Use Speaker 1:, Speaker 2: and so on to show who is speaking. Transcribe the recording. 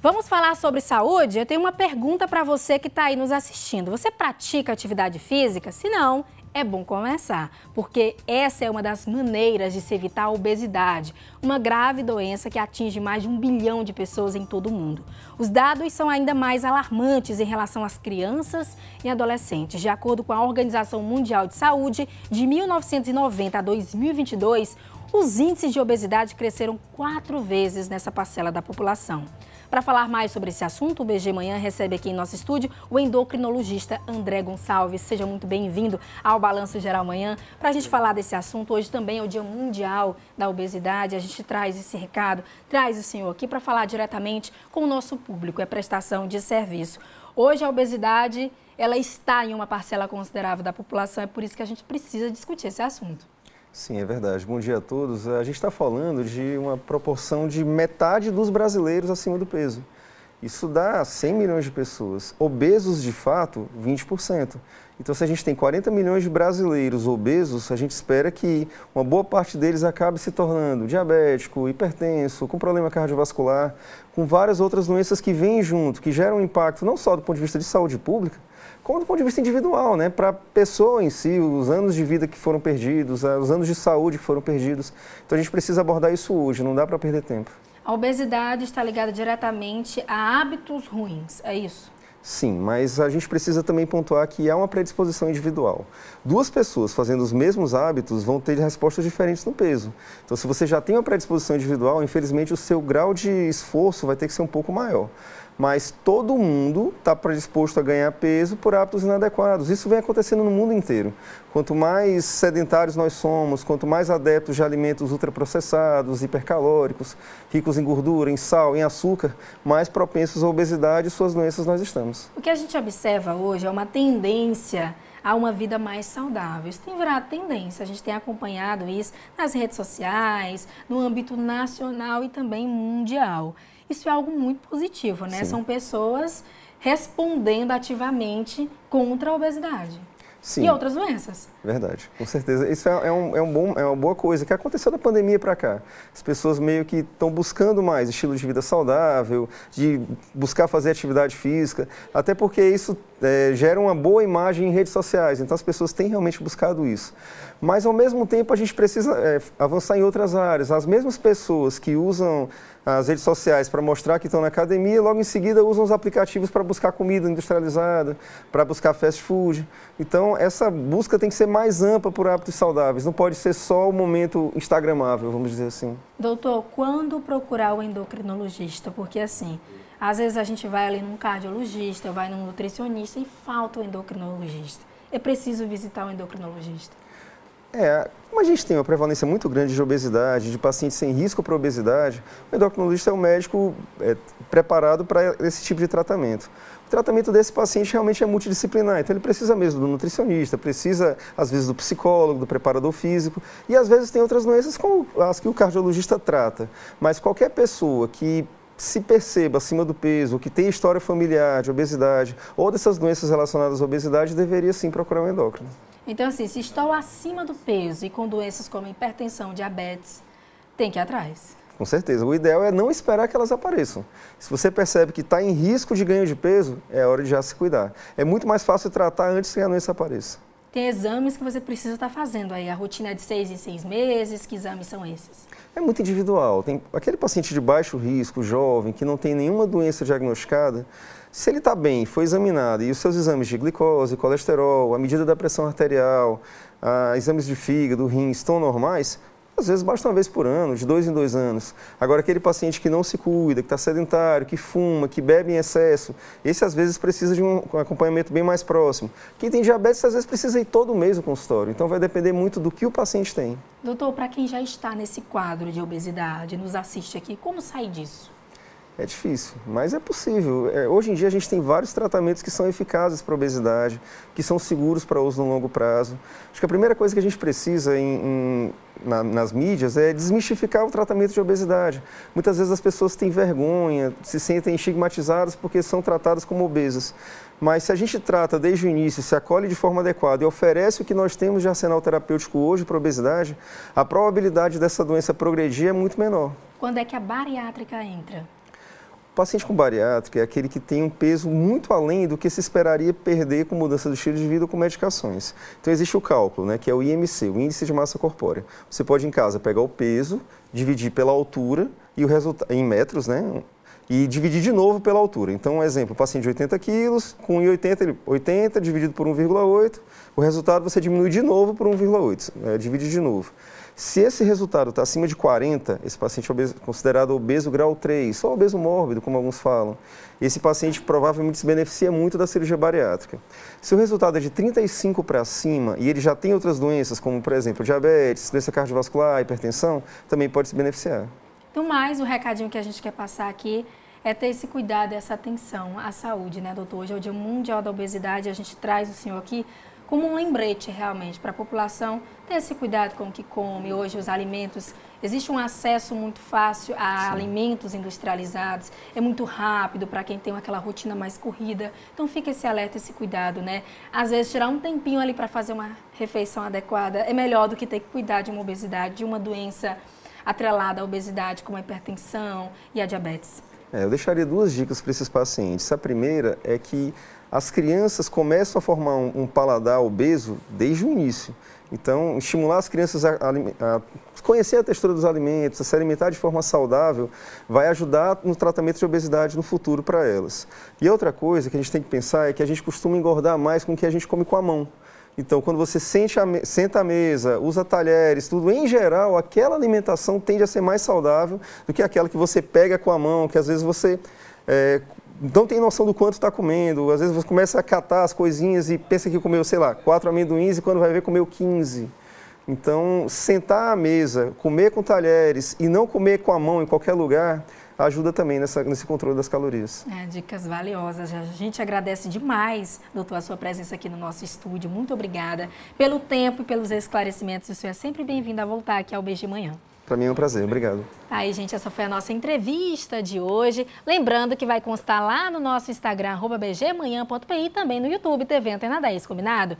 Speaker 1: Vamos falar sobre saúde? Eu tenho uma pergunta para você que está aí nos assistindo. Você pratica atividade física? Se não, é bom começar, porque essa é uma das maneiras de se evitar a obesidade, uma grave doença que atinge mais de um bilhão de pessoas em todo o mundo. Os dados são ainda mais alarmantes em relação às crianças e adolescentes. De acordo com a Organização Mundial de Saúde, de 1990 a 2022, os índices de obesidade cresceram quatro vezes nessa parcela da população. Para falar mais sobre esse assunto, o BG Manhã recebe aqui em nosso estúdio o endocrinologista André Gonçalves. Seja muito bem-vindo ao Balanço Geral Manhã. Para a gente falar desse assunto, hoje também é o Dia Mundial da Obesidade. A gente traz esse recado, traz o senhor aqui para falar diretamente com o nosso público, é prestação de serviço. Hoje a obesidade ela está em uma parcela considerável da população, é por isso que a gente precisa discutir esse assunto.
Speaker 2: Sim, é verdade. Bom dia a todos. A gente está falando de uma proporção de metade dos brasileiros acima do peso. Isso dá 100 milhões de pessoas. Obesos, de fato, 20%. Então, se a gente tem 40 milhões de brasileiros obesos, a gente espera que uma boa parte deles acabe se tornando diabético, hipertenso, com problema cardiovascular, com várias outras doenças que vêm junto, que geram impacto não só do ponto de vista de saúde pública, como do ponto de vista individual, né? Para a pessoa em si, os anos de vida que foram perdidos, os anos de saúde que foram perdidos. Então, a gente precisa abordar isso hoje, não dá para perder tempo.
Speaker 1: A obesidade está ligada diretamente a hábitos ruins, é isso?
Speaker 2: Sim, mas a gente precisa também pontuar que há uma predisposição individual. Duas pessoas fazendo os mesmos hábitos vão ter respostas diferentes no peso. Então, se você já tem uma predisposição individual, infelizmente o seu grau de esforço vai ter que ser um pouco maior mas todo mundo está predisposto a ganhar peso por hábitos inadequados. Isso vem acontecendo no mundo inteiro. Quanto mais sedentários nós somos, quanto mais adeptos de alimentos ultraprocessados, hipercalóricos, ricos em gordura, em sal, em açúcar, mais propensos à obesidade e suas doenças nós estamos.
Speaker 1: O que a gente observa hoje é uma tendência a uma vida mais saudável. Isso tem virado tendência, a gente tem acompanhado isso nas redes sociais, no âmbito nacional e também mundial. Isso é algo muito positivo, né? Sim. São pessoas respondendo ativamente contra a obesidade. Sim. E outras doenças.
Speaker 2: Verdade, com certeza. Isso é, é, um, é, um bom, é uma boa coisa que aconteceu da pandemia para cá. As pessoas meio que estão buscando mais estilo de vida saudável, de buscar fazer atividade física, até porque isso é, gera uma boa imagem em redes sociais. Então as pessoas têm realmente buscado isso. Mas ao mesmo tempo a gente precisa é, avançar em outras áreas. As mesmas pessoas que usam as redes sociais para mostrar que estão na academia, logo em seguida usam os aplicativos para buscar comida industrializada, para buscar fast food. Então, essa busca tem que ser mais ampla por hábitos saudáveis, não pode ser só o momento instagramável, vamos dizer assim.
Speaker 1: Doutor, quando procurar o endocrinologista? Porque assim, às vezes a gente vai ali num cardiologista, vai num nutricionista e falta o endocrinologista. É preciso visitar o endocrinologista.
Speaker 2: É, como a gente tem uma prevalência muito grande de obesidade, de pacientes sem risco para obesidade, o endocrinologista é um médico é, preparado para esse tipo de tratamento. O tratamento desse paciente realmente é multidisciplinar, então ele precisa mesmo do nutricionista, precisa às vezes do psicólogo, do preparador físico e às vezes tem outras doenças como as que o cardiologista trata. Mas qualquer pessoa que se perceba acima do peso, que tem história familiar de obesidade ou dessas doenças relacionadas à obesidade, deveria sim procurar um endócrino.
Speaker 1: Então, assim, se estou acima do peso e com doenças como hipertensão, diabetes, tem que ir atrás.
Speaker 2: Com certeza. O ideal é não esperar que elas apareçam. Se você percebe que está em risco de ganho de peso, é hora de já se cuidar. É muito mais fácil tratar antes que a doença apareça.
Speaker 1: Tem exames que você precisa estar tá fazendo aí. A rotina é de seis em seis meses. Que exames são esses?
Speaker 2: É muito individual. Tem aquele paciente de baixo risco, jovem, que não tem nenhuma doença diagnosticada, se ele está bem, foi examinado e os seus exames de glicose, colesterol, a medida da pressão arterial, exames de fígado, rim estão normais, às vezes basta uma vez por ano, de dois em dois anos. Agora, aquele paciente que não se cuida, que está sedentário, que fuma, que bebe em excesso, esse às vezes precisa de um acompanhamento bem mais próximo. Quem tem diabetes às vezes precisa ir todo mês no consultório. Então, vai depender muito do que o paciente tem.
Speaker 1: Doutor, para quem já está nesse quadro de obesidade, nos assiste aqui, como sair disso?
Speaker 2: É difícil, mas é possível. É, hoje em dia a gente tem vários tratamentos que são eficazes para obesidade, que são seguros para uso no longo prazo. Acho que a primeira coisa que a gente precisa em, em, na, nas mídias é desmistificar o tratamento de obesidade. Muitas vezes as pessoas têm vergonha, se sentem estigmatizadas porque são tratadas como obesas. Mas se a gente trata desde o início, se acolhe de forma adequada e oferece o que nós temos de arsenal terapêutico hoje para obesidade, a probabilidade dessa doença progredir é muito menor.
Speaker 1: Quando é que a bariátrica entra?
Speaker 2: Paciente com bariátrica é aquele que tem um peso muito além do que se esperaria perder com mudança do estilo de vida ou com medicações. Então existe o cálculo, né, que é o IMC, o Índice de Massa Corpórea. Você pode em casa pegar o peso, dividir pela altura e o resultado em metros, né, e dividir de novo pela altura. Então, um exemplo, paciente de 80 quilos, com 1,80, 80 dividido por 1,8, o resultado você diminui de novo por 1,8, né, divide de novo. Se esse resultado está acima de 40, esse paciente é obeso, considerado obeso grau 3, só obeso mórbido, como alguns falam, esse paciente provavelmente se beneficia muito da cirurgia bariátrica. Se o resultado é de 35 para cima e ele já tem outras doenças, como por exemplo diabetes, doença cardiovascular, hipertensão, também pode se beneficiar.
Speaker 1: Então, mais o recadinho que a gente quer passar aqui é ter esse cuidado, essa atenção à saúde, né, doutor? Hoje é o Dia Mundial da Obesidade, a gente traz o senhor aqui como um lembrete realmente para a população ter esse cuidado com o que come. Hoje os alimentos, existe um acesso muito fácil a Sim. alimentos industrializados, é muito rápido para quem tem aquela rotina mais corrida. Então fica esse alerta, esse cuidado, né? Às vezes tirar um tempinho ali para fazer uma refeição adequada é melhor do que ter que cuidar de uma obesidade, de uma doença atrelada à obesidade, como a hipertensão e a diabetes.
Speaker 2: É, eu deixaria duas dicas para esses pacientes. A primeira é que as crianças começam a formar um, um paladar obeso desde o início. Então, estimular as crianças a, a, a, conhecer a textura dos alimentos, a se alimentar de forma saudável, vai ajudar no tratamento de obesidade no futuro para elas. E outra coisa que a gente tem que pensar é que a gente costuma engordar mais com o que a gente come com a mão. Então, quando você a senta à mesa, usa talheres, tudo, em geral, aquela alimentação tende a ser mais saudável do que aquela que você pega com a mão, que às vezes você é, não tem noção do quanto está comendo. Às vezes você começa a catar as coisinhas e pensa que comeu, sei lá, quatro amendoins e quando vai ver comeu 15. Então, sentar à mesa, comer com talheres e não comer com a mão em qualquer lugar ajuda também nessa, nesse controle das calorias.
Speaker 1: É, dicas valiosas. A gente agradece demais, doutor, a sua presença aqui no nosso estúdio. Muito obrigada pelo tempo e pelos esclarecimentos. O senhor é sempre bem-vindo a voltar aqui ao Beijo de Manhã.
Speaker 2: Para mim é um prazer, obrigado.
Speaker 1: Aí, gente, essa foi a nossa entrevista de hoje. Lembrando que vai constar lá no nosso Instagram, bgmanhã.pi e também no YouTube, TV Antena 10, combinado?